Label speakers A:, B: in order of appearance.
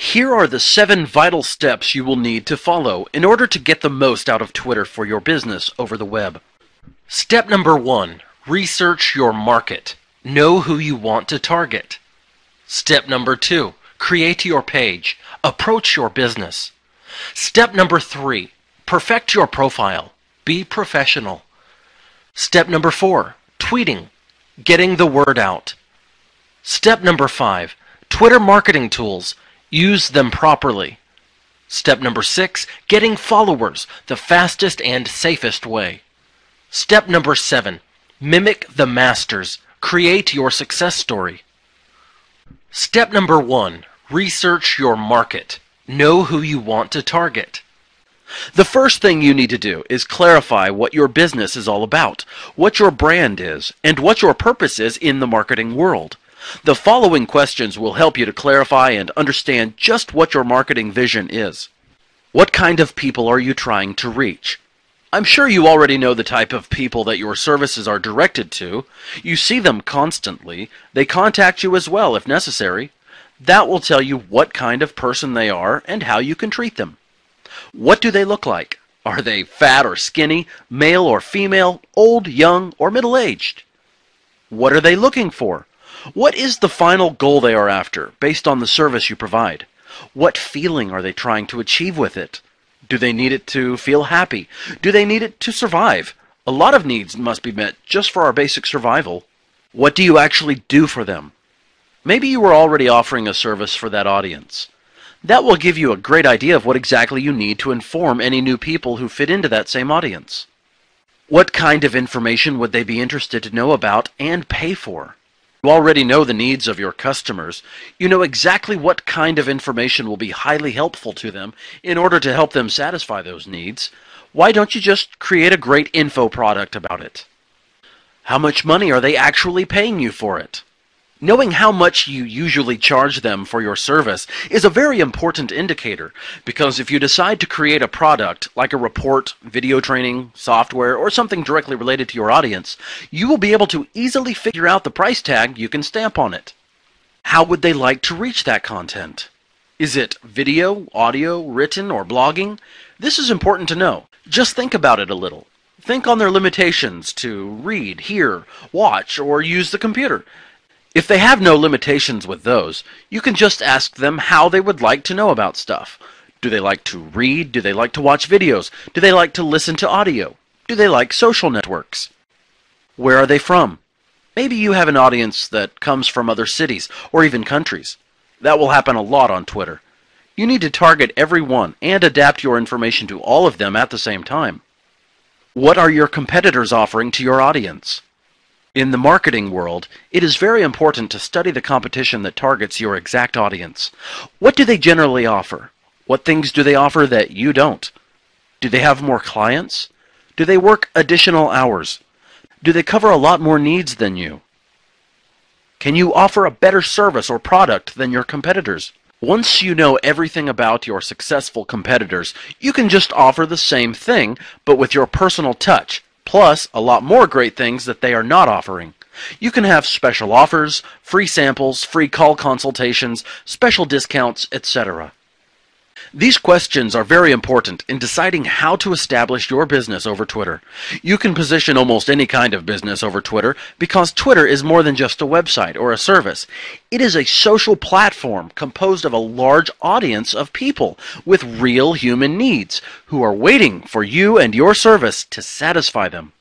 A: Here are the seven vital steps you will need to follow in order to get the most out of Twitter for your business over the web. Step number one research your market. Know who you want to target. Step number two create your page. Approach your business. Step number three perfect your profile. Be professional. Step number four tweeting. Getting the word out. Step number five Twitter marketing tools. Use them properly. Step number six, getting followers, the fastest and safest way. Step number seven, mimic the masters. Create your success story. Step number one, research your market. Know who you want to target. The first thing you need to do is clarify what your business is all about, what your brand is, and what your purpose is in the marketing world. The following questions will help you to clarify and understand just what your marketing vision is. What kind of people are you trying to reach? I'm sure you already know the type of people that your services are directed to. You see them constantly. They contact you as well if necessary. That will tell you what kind of person they are and how you can treat them. What do they look like? Are they fat or skinny, male or female, old, young, or middle aged? What are they looking for? What is the final goal they are after, based on the service you provide? What feeling are they trying to achieve with it? Do they need it to feel happy? Do they need it to survive? A lot of needs must be met just for our basic survival. What do you actually do for them? Maybe you are already offering a service for that audience. That will give you a great idea of what exactly you need to inform any new people who fit into that same audience. What kind of information would they be interested to know about and pay for? You already know the needs of your customers. You know exactly what kind of information will be highly helpful to them in order to help them satisfy those needs. Why don't you just create a great info product about it? How much money are they actually paying you for it? Knowing how much you usually charge them for your service is a very important indicator because if you decide to create a product like a report, video training, software, or something directly related to your audience, you will be able to easily figure out the price tag you can stamp on it. How would they like to reach that content? Is it video, audio, written, or blogging? This is important to know. Just think about it a little. Think on their limitations to read, hear, watch, or use the computer. If they have no limitations with those, you can just ask them how they would like to know about stuff. Do they like to read? Do they like to watch videos? Do they like to listen to audio? Do they like social networks? Where are they from? Maybe you have an audience that comes from other cities or even countries. That will happen a lot on Twitter. You need to target everyone and adapt your information to all of them at the same time. What are your competitors offering to your audience? In the marketing world, it is very important to study the competition that targets your exact audience. What do they generally offer? What things do they offer that you don't? Do they have more clients? Do they work additional hours? Do they cover a lot more needs than you? Can you offer a better service or product than your competitors? Once you know everything about your successful competitors, you can just offer the same thing, but with your personal touch plus a lot more great things that they are not offering. You can have special offers, free samples, free call consultations, special discounts, etc. These questions are very important in deciding how to establish your business over Twitter. You can position almost any kind of business over Twitter because Twitter is more than just a website or a service. It is a social platform composed of a large audience of people with real human needs who are waiting for you and your service to satisfy them.